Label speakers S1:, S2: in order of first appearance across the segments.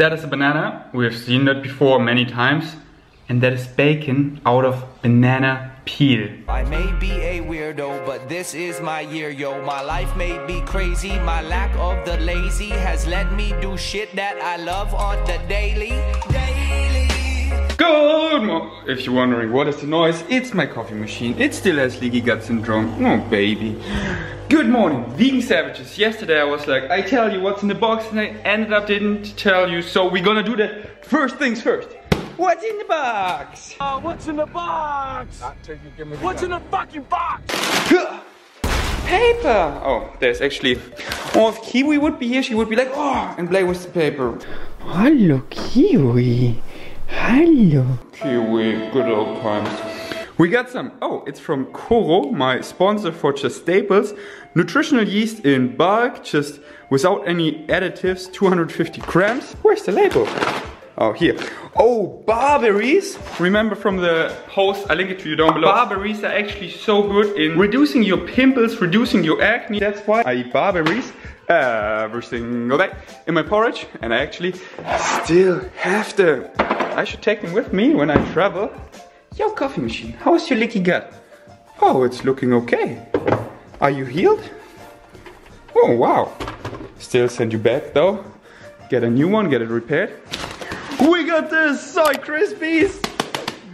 S1: That is a banana. We have seen that before many times. And that is bacon out of banana peel.
S2: I may be a weirdo, but this is my year, yo. My life may be crazy. My lack of the lazy has let me do shit that I love on the daily. Daily.
S1: Good. If you're wondering what is the noise, it's my coffee machine. It still has leaky gut syndrome. Oh, baby. Good morning, vegan savages. Yesterday I was like, I tell you what's in the box, and I ended up didn't tell you. So we're gonna do that first things first. What's in the box?
S3: Uh, what's in the box? What's in the fucking box?
S1: Paper! Oh, there's actually... Oh, if Kiwi would be here, she would be like, oh, and play with the paper.
S4: Hallo Kiwi. Hallo.
S1: Kiwi, good old times. We got some, oh, it's from Koro, my sponsor for just staples. Nutritional yeast in bulk, just without any additives, 250 grams. Where's the label? Oh, here. Oh, barberries. Remember from the post, I link it to you down below. Barberries are actually so good in reducing your pimples, reducing your acne. That's why I eat barberries every single day in my porridge. And I actually still have them. I should take them with me when I travel. Yo, coffee machine, how is your leaky gut? Oh, it's looking okay. Are you healed? Oh, wow. Still send you back though. Get a new one, get it repaired. We got this Soy Krispies!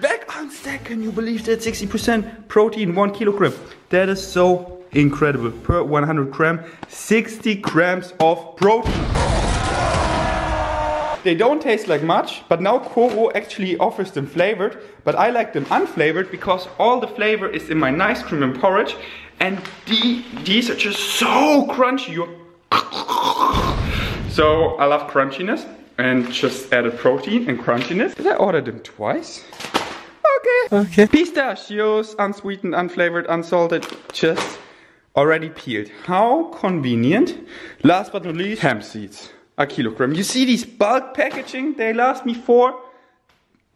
S1: Back on stack, can you believe that? 60% protein, 1 kilogram. That is so incredible. Per 100 gram, 60 grams of protein. They don't taste like much, but now Koro actually offers them flavored, but I like them unflavored because all the flavor is in my nice cream and porridge, and the, these are just so crunchy. You're so I love crunchiness and just added protein and crunchiness. Did I order them twice? Okay.
S4: Okay.
S1: Pistachios, unsweetened, unflavored, unsalted, just already peeled. How convenient. Last but not least, hemp seeds. A kilogram. You see these bulk packaging? They last me for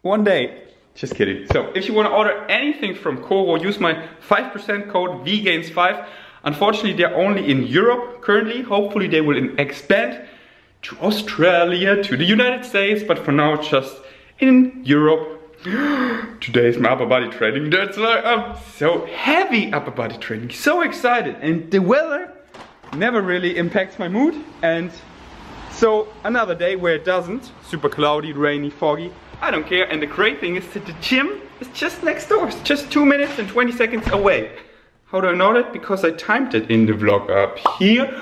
S1: one day. Just kidding. So if you want to order anything from Koro, use my 5% code VEGAINS5. Unfortunately, they're only in Europe currently. Hopefully they will expand to Australia, to the United States, but for now just in Europe. Today is my upper body training. That's why I'm so heavy upper body training. So excited. And the weather never really impacts my mood. And so another day where it doesn't, super cloudy, rainy, foggy, I don't care. And the great thing is that the gym is just next door. It's just two minutes and 20 seconds away. How do I know that? Because I timed it in the vlog up here.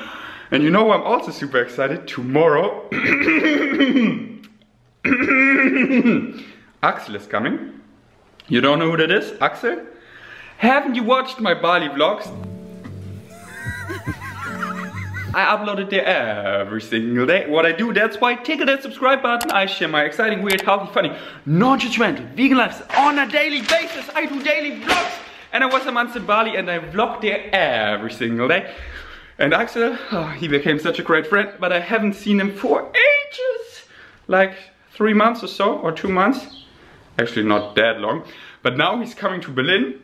S1: And you know I'm also super excited. Tomorrow, Axel is coming. You don't know who that is? Axel? Haven't you watched my Bali vlogs? I upload it there every single day. What I do, that's why tickle that subscribe button. I share my exciting, weird, healthy, funny, non-judgmental vegan lives on a daily basis. I do daily vlogs. And I was a month in Bali and I vlog there every single day. And Axel, oh, he became such a great friend, but I haven't seen him for ages. Like three months or so, or two months. Actually not that long. But now he's coming to Berlin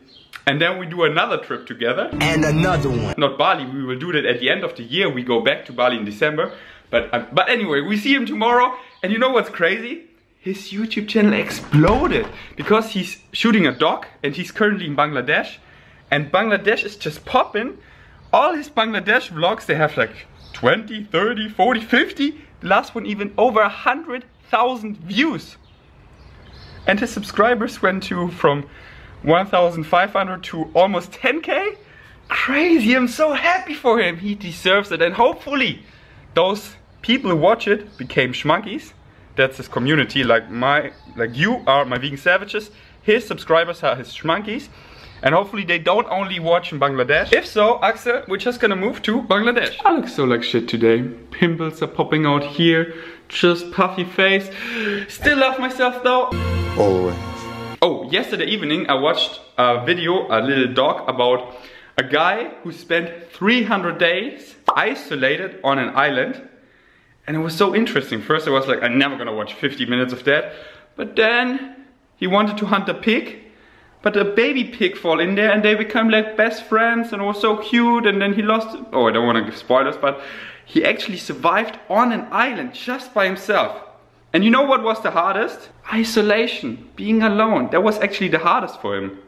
S1: and then we do another trip together.
S2: And another one.
S1: Not Bali, we will do that at the end of the year. We go back to Bali in December. But, uh, but anyway, we see him tomorrow. And you know what's crazy? His YouTube channel exploded because he's shooting a doc and he's currently in Bangladesh. And Bangladesh is just popping. All his Bangladesh vlogs, they have like 20, 30, 40, 50. The last one even over 100,000 views. And his subscribers went to from 1,500 to almost 10k? Crazy, I'm so happy for him. He deserves it. And hopefully those people who watch it became schmunkies. That's his community, like my, like you are my vegan savages. His subscribers are his schmunkies. And hopefully they don't only watch in Bangladesh. If so, Axel, we're just gonna move to Bangladesh. I look so like shit today. Pimples are popping out here. Just puffy face. Still love myself though.
S4: Always.
S1: Oh, yesterday evening I watched a video, a little doc about a guy who spent 300 days isolated on an island. And it was so interesting. First I was like, I'm never gonna watch 50 minutes of that. But then he wanted to hunt a pig. But a baby pig fall in there and they become like best friends and it was so cute and then he lost, oh I don't wanna give spoilers, but he actually survived on an island just by himself. And you know what was the hardest? Isolation, being alone. That was actually the hardest for him.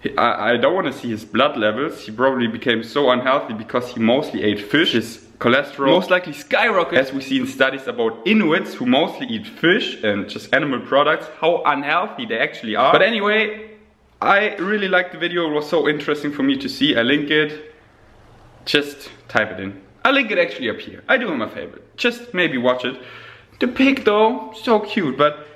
S1: He- I, I don't want to see his blood levels. He probably became so unhealthy because he mostly ate fish. His cholesterol most likely skyrocketed as we see in studies about Inuits who mostly eat fish and just animal products, how unhealthy they actually are. But anyway, I really liked the video. It was so interesting for me to see. I link it. Just type it in. I'll link it actually up here. I do him a favor. Just maybe watch it. The pig though, so cute, but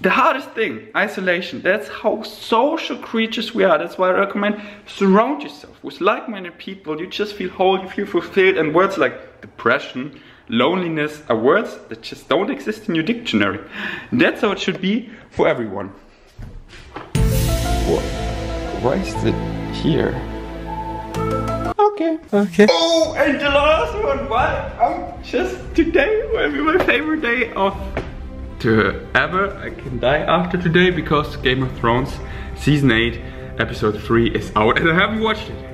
S1: the hardest thing, isolation. That's how social creatures we are. That's why I recommend surround yourself with like-minded people. You just feel whole, you feel fulfilled, and words like depression, loneliness are words that just don't exist in your dictionary. That's how it should be for everyone. What? Why is it here? Okay.
S4: Okay.
S1: Oh, and the last one, what? Um, just today will be my favorite day of to ever. I can die after today because Game of Thrones season 8 episode 3 is out and I haven't watched it.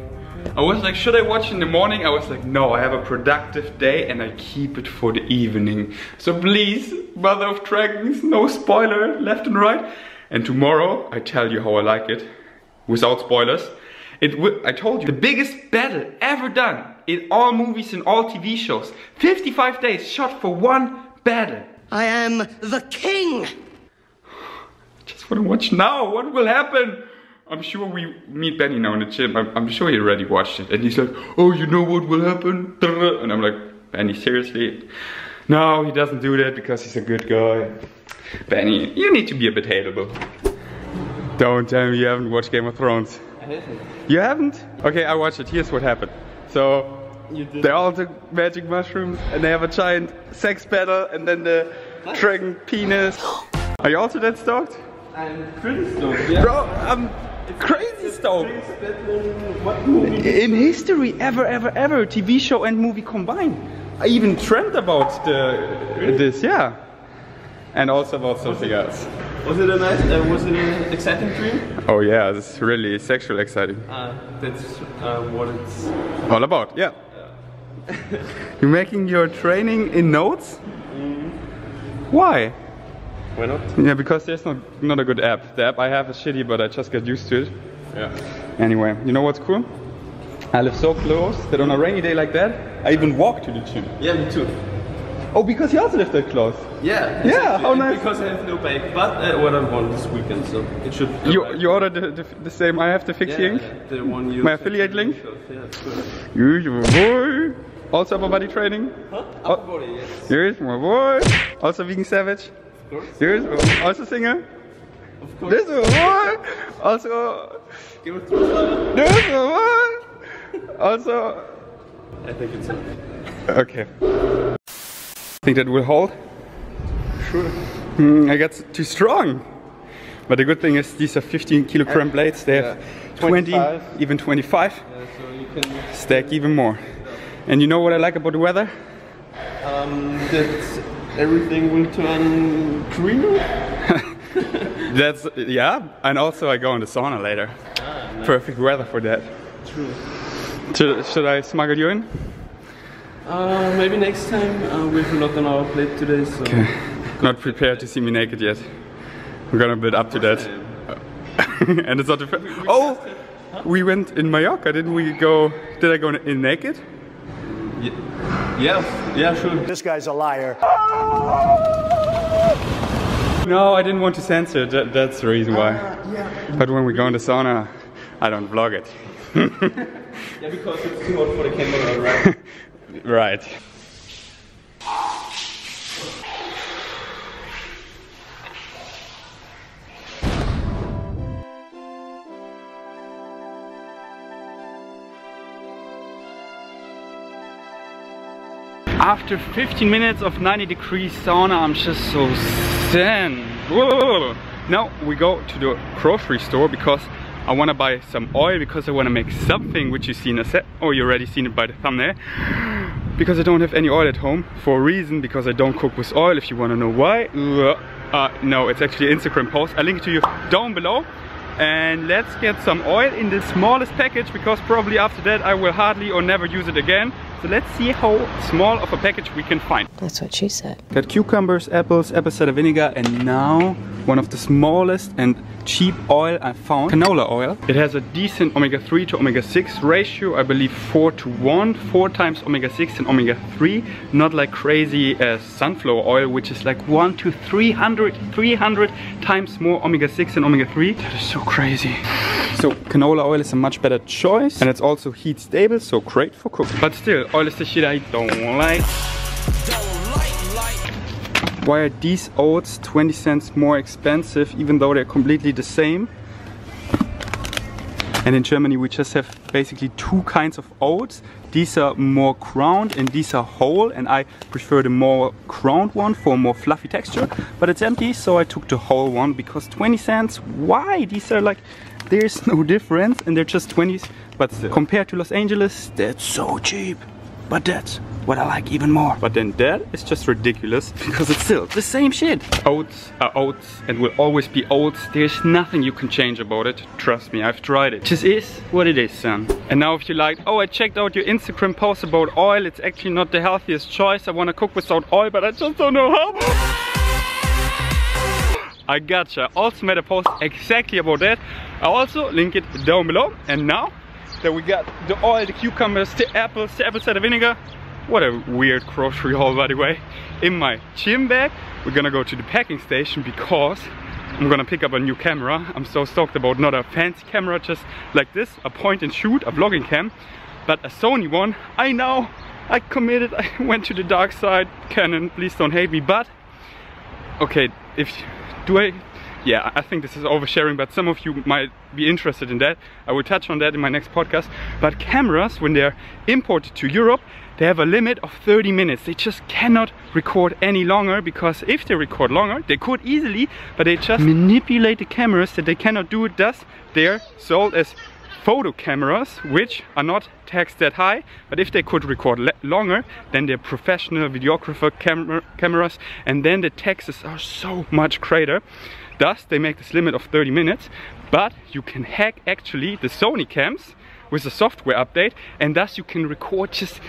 S1: I was like, should I watch in the morning? I was like, no, I have a productive day and I keep it for the evening. So please, Mother of Dragons, no spoiler, left and right. And tomorrow, I tell you how I like it, without spoilers. It I told you, the biggest battle ever done in all movies and all TV shows. 55 days shot for one battle.
S5: I am the king.
S1: Just wanna watch now, what will happen? I'm sure we meet Benny now in the gym. I'm, I'm sure he already watched it. And he's like, oh, you know what will happen? And I'm like, Benny, seriously? No, he doesn't do that because he's a good guy. Benny, you need to be a bit hateable. Don't tell me you haven't watched Game of Thrones. You haven't? Okay, I watched it. Here's what happened. So they all took magic mushrooms and they have a giant sex battle and then the dragon penis. Are you also that stoked?
S6: I'm pretty stoked, yeah.
S1: Bro, I'm crazy stoked. In history, ever, ever, ever, TV show and movie combined. I even dreamt about the this, yeah. And also about something else.
S6: Was it a nice, uh, was it an exciting dream?
S1: Oh yeah, it's really sexual exciting.
S6: Uh, that's uh, what it's...
S1: All about, yeah. You're making your training in notes? Why?
S6: Why not?
S1: Yeah, because there's not not a good app. The app I have is shitty, but I just get used to it.
S6: Yeah.
S1: Anyway, you know what's cool? I live so close that on a rainy day like that, I even walk to the gym.
S6: Yeah, me too.
S1: Oh, because he also live that close.
S6: Yeah.
S1: Yeah,
S6: exactly.
S1: how nice.
S6: Because I have no bike, but uh, what I want this weekend, so it should...
S1: You you ordered the, the, the same. I have the fix
S6: yeah,
S1: link.
S6: the one you...
S1: My affiliate link?
S6: Yeah, sure.
S1: Here's my boy. Also upper body training.
S6: Huh? Upper body, yes.
S1: Here's my boy. Also vegan savage.
S6: Of course.
S1: Here's also singer.
S6: Of course.
S1: This is my boy. Also
S6: Give it through.
S1: this is my boy. Also
S6: I think it's on.
S1: okay. Think that will hold?
S6: Sure.
S1: Hmm, I got too strong. But the good thing is these are 15 kilogram blades. They have 20,
S6: 25.
S1: even 25.
S6: Yeah, so you can...
S1: Stack even more. And you know what I like about the weather?
S6: Um, that everything will turn greener?
S1: That's yeah, and also I go in the sauna later. Perfect weather for that.
S6: True.
S1: Should, should I smuggle you in?
S6: Uh, maybe next time. Uh, we have a lot on our plate today, so...
S1: Not prepared to see me naked yet. We're gonna build up to that. and it's not the fir- Oh, we went in Mallorca, didn't we go? Did I go in naked?
S6: Yeah, yeah, sure.
S7: This guy's a liar.
S1: No, I didn't want to censor. it, That, that's the reason why. But when we go in the sauna, I don't vlog it.
S6: Yeah, because it's too hot for the camera, right?
S1: Right. After 15 minutes of 90 degrees sauna, I'm just so zen. Whoa. Now we go to the grocery store because I want to buy some oil because I want to make something which you see in a set. or you already seen it by the thumbnail. Because I don't have any oil at home for a reason because I don't cook with oil. If you want to know why, uh, no, it's actually an Instagram post. I link it to you down below. And let's get some oil in the smallest package because probably after that I will hardly or never use it again. So let's see how small of a package we can find.
S7: That's what she said.
S1: Got cucumbers, apples, apple cider vinegar, and now one of the smallest and cheap oil I found, canola oil. It has a decent omega-3 to omega-6 ratio, I believe 4 to 1, 4 times omega-6 and omega-3, not like crazy as sunflower oil, which is like 1 to 300, 300 times more omega-6 and omega-3. That is so crazy. So canola oil is a much better choice and it's also heat stable, so great for cooking. But still, oil is the shit I don't like. Why are these oats 20 cents more expensive even though they're completely the same? And in Germany we just have basically two kinds of oats. These are more crowned and these are whole and I prefer the more crowned one for a more fluffy texture. But it's empty so I took the whole one because 20 cents, why? These are like, there's no difference and they're just 20s. But still, compared to Los Angeles, that's so cheap. But that's what I like even more. But then that is just ridiculous because it's still the same shit. Oats are oats and will always be oats. There's nothing you can change about it. Trust me, I've tried it. Just is what it is, son. And now if you like, oh, I checked out your Instagram post about oil. It's actually not the healthiest choice. I want to cook without oil, but I just don't know how. I gotcha. Also made a post exactly about that. I also link it down below. And now that we got the oil, the cucumbers, the apples, the apple cider vinegar. What a weird grocery haul by the way. In my gym bag, we're gonna go to the packing station because I'm gonna pick up a new camera. I'm so stoked about not a fancy camera just like this, a point and shoot, a vlogging cam, but a Sony one. I know, I committed, I went to the dark side. Canon, please don't hate me, but okay, if, do I, yeah, I think this is oversharing, but some of you might be interested in that. I will touch on that in my next podcast. But cameras, when they're imported to Europe, they have a limit of 30 minutes. They just cannot record any longer because if they record longer, they could easily, but they just manipulate the cameras that they cannot do it. Thus, they're sold as photo cameras which are not taxed that high but if they could record longer then they're professional videographer cam cameras and then the taxes are so much greater. Thus they make this limit of 30 minutes but you can hack actually the Sony cams with a software update and thus you can record just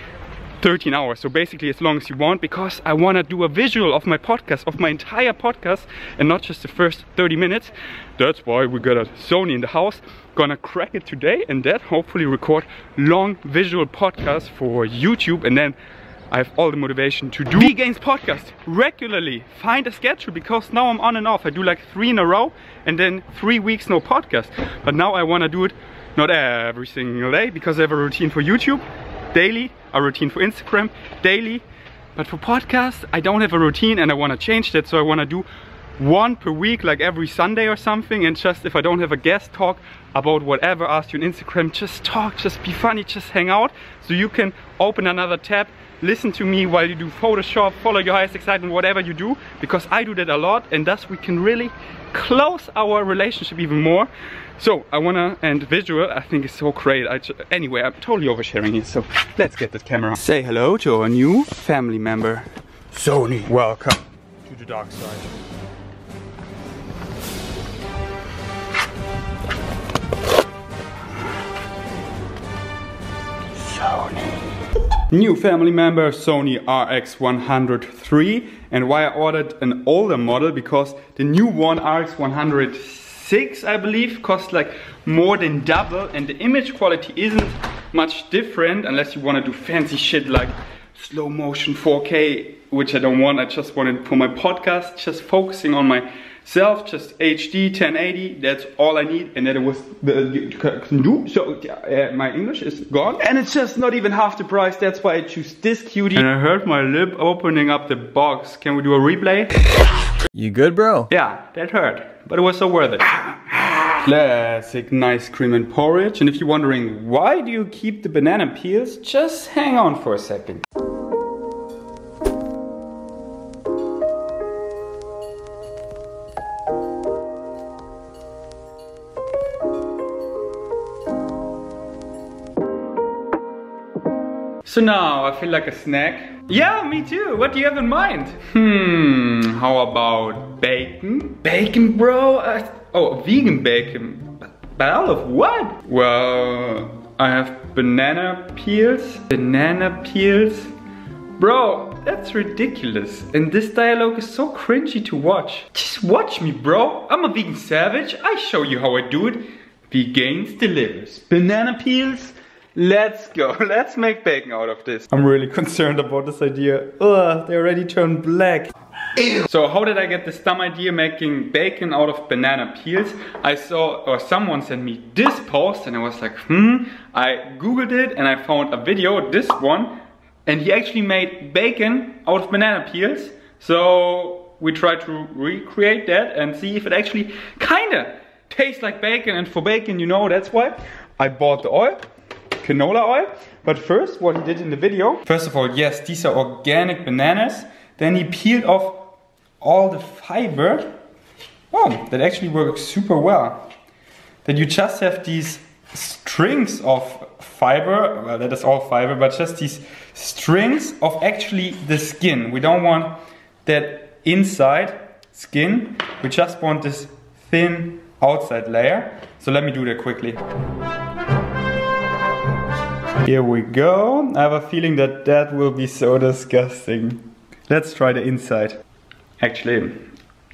S1: 13 hours so basically as long as you want because I want to do a visual of my podcast of my entire podcast and not just the first 30 minutes that's why we got a Sony in the house gonna crack it today and then hopefully record long visual podcasts for YouTube and then I have all the motivation to do Vegains podcast regularly. Find a schedule because now I'm on and off. I do like three in a row and then three weeks no podcast. But now I want to do it not every single day because I have a routine for YouTube daily, a routine for Instagram daily. But for podcasts, I don't have a routine and I want to change that. So I want to do one per week, like every Sunday or something. And just if I don't have a guest talk about whatever, ask you on Instagram, just talk, just be funny, just hang out. So you can open another tab, listen to me while you do Photoshop, follow your highest excitement, whatever you do. Because I do that a lot and thus we can really close our relationship even more. So I wanna end visual, I think it's so great. I anyway, I'm totally oversharing here, so let's get this camera. Say hello to our new family member, Sony. Welcome to the dark side. Sony. New family member Sony RX 103 and why I ordered an older model? Because the new one RX 106 I believe costs like more than double. And the image quality isn't much different unless you want to do fancy shit like slow motion 4K which I don't want. I just wanted for my podcast just focusing on my self just HD 1080 that's all I need. And then it was the so uh, my English is gone? And it's just not even half the price that's why I choose this cutie. And I heard my lip opening up the box. Can we do a replay?
S8: You good bro?
S1: Yeah that hurt but it was so worth it. Classic nice cream and porridge. And if you're wondering why do you keep the banana peels? Just hang on for a second So now I feel like a snack. Yeah, me too. What do you have in mind? Hmm, how about bacon? Bacon, bro? Uh, oh, vegan bacon. But out of what? Well, I have banana peels. Banana peels. Bro, that's ridiculous. And this dialogue is so cringy to watch. Just watch me, bro. I'm a vegan savage. I show you how I do it. Vegans delivers. Banana peels. Let's go. Let's make bacon out of this. I'm really concerned about this idea. Ugh, they already turned black. Ew. So how did I get this dumb idea making bacon out of banana peels? I saw, or someone sent me this post and I was like, hmm. I googled it and I found a video, this one, and he actually made bacon out of banana peels. So we tried to recreate that and see if it actually kinda tastes like bacon. And for bacon, you know, that's why I bought the oil, canola oil. But first, what he did in the video, first of all, yes, these are organic bananas. Then he peeled off all the fiber. Oh, that actually works super well. Then you just have these strings of fiber, well that is all fiber, but just these strings of actually the skin. We don't want that inside skin, we just want this thin outside layer. So let me do that quickly. Here we go. I have a feeling that that will be so disgusting. Let's try the inside. Actually,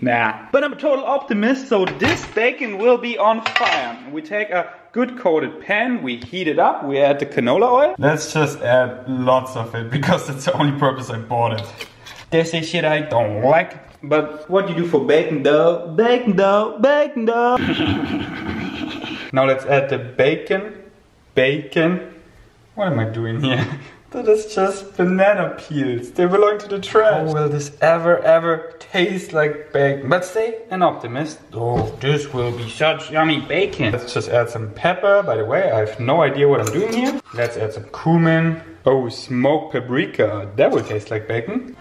S1: nah. But I'm a total optimist, so this bacon will be on fire. We take a good coated pan, we heat it up, we add the canola oil. Let's just add lots of it, because that's the only purpose I bought it. This is shit I don't like. But what do you do for bacon dough? Bacon dough, bacon dough. now let's add the bacon, bacon. What am I doing here? That is just banana peels. They belong to the trash. How will this ever, ever taste like bacon? But stay an optimist. Oh, this will be such yummy bacon. Let's just add some pepper. By the way, I have no idea what I'm doing here. Let's add some cumin. Oh, smoked paprika. That will taste like bacon.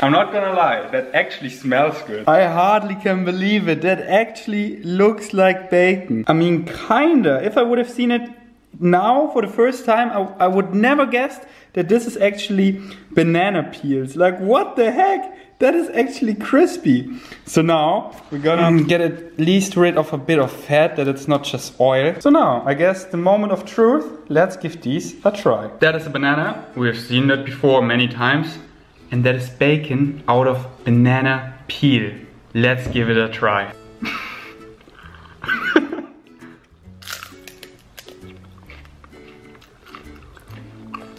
S1: I'm not gonna lie, that actually smells good. I hardly can believe it. That actually looks like bacon. I mean, kinda. If I would have seen it now for the first time I, I, would never guessed that this is actually banana peels. Like what the heck? That is actually crispy. So now we're gonna mm, get at least rid of a bit of fat that it's not just oil. So now I guess the moment of truth let's give these a try. That is a banana. We've seen that before many times. And that is bacon out of banana peel. Let's give it a try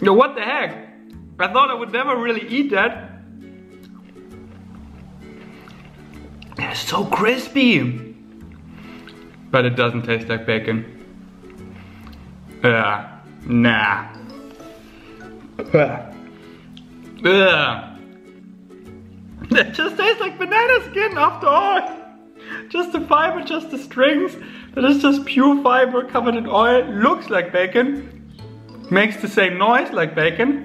S1: Yo, what the heck? I thought I would never really eat that. It's so crispy. But it doesn't taste like bacon. Uh, nah. Uh. It just tastes like banana skin after all. Just the fiber, just the strings. That is just pure fiber covered in oil. Looks like bacon. Makes the same noise like bacon.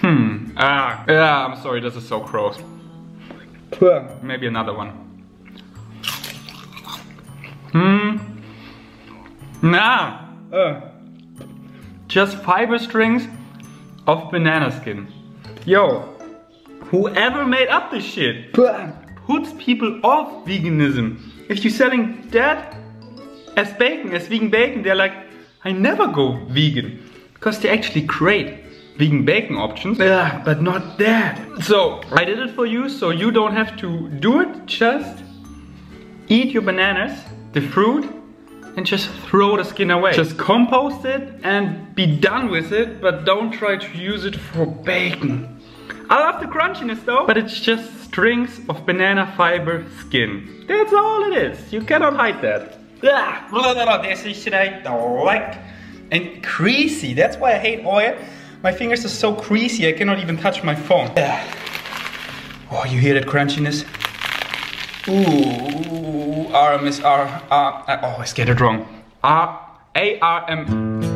S1: Hmm. Ah, yeah, I'm sorry, this is so gross. Maybe another one. Hmm. Nah. Uh. Just fiber strings of banana skin. Yo, whoever made up this shit puts people off veganism. If you're selling that as bacon, as vegan bacon, they're like, I never go vegan. Because they actually create vegan bacon options. Yeah, but not that. So, I did it for you, so you don't have to do it. Just eat your bananas, the fruit, and just throw the skin away. Just compost it and be done with it, but don't try to use it for bacon. I love the crunchiness though, but it's just strings of banana fiber skin. That's all it is. You cannot hide that. Ah, this is don't like. And creasy. that's why I hate oil. My fingers are so creasy, I cannot even touch my phone. Ah. Oh, you hear that crunchiness? Ooh, RM is R, R, uh, oh, I always get it wrong. R, A, R, M.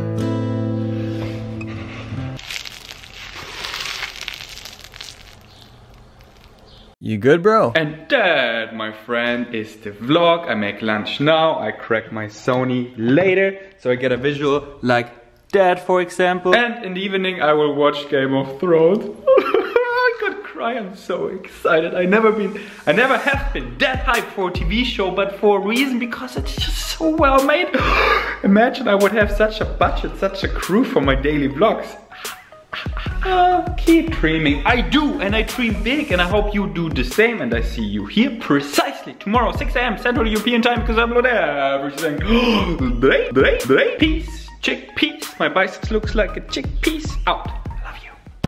S8: You good, bro?
S1: And that, my friend, is the vlog. I make lunch now. I crack my Sony later. So I get a visual like that, for example. And in the evening, I will watch Game of Thrones. I got cry, I'm so excited. I never been, I never have been that hyped for a TV show, but for a reason, because it's just so well made. Imagine I would have such a budget, such a crew for my daily vlogs. Uh, keep dreaming. I do, and I dream big, and I hope you do the same. And I see you here precisely tomorrow, 6 a.m. Central European Time, because I'm not everything. Day, day, day. Peace, chick, peace. My biceps looks like a chick. Peace out.